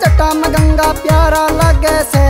जटा में गंगा प्यारा लगे से।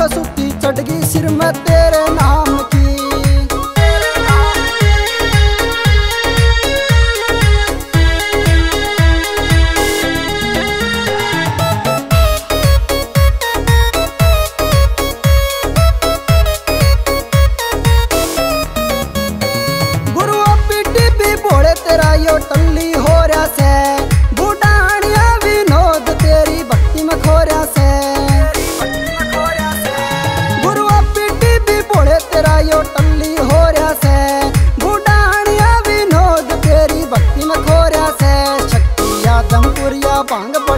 कसुती चटगी सिर में तेरे नाम की तेरा यो टल्ली हो रहा से 黄的不